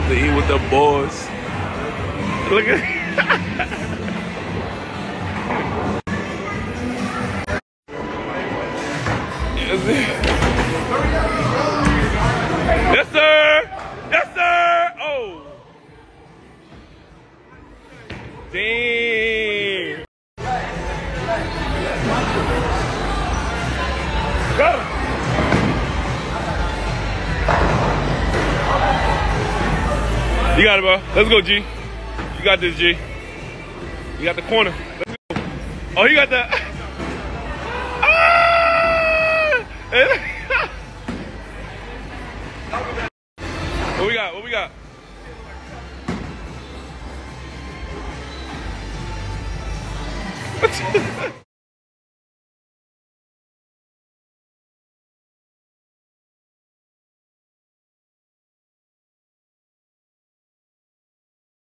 out to eat with the boys. Look at oh. Damn. Go. You got it, bro. Let's go, G. You got this, G. You got the corner. Let's go. Oh, you got that. Ah! what we got? What we got? What?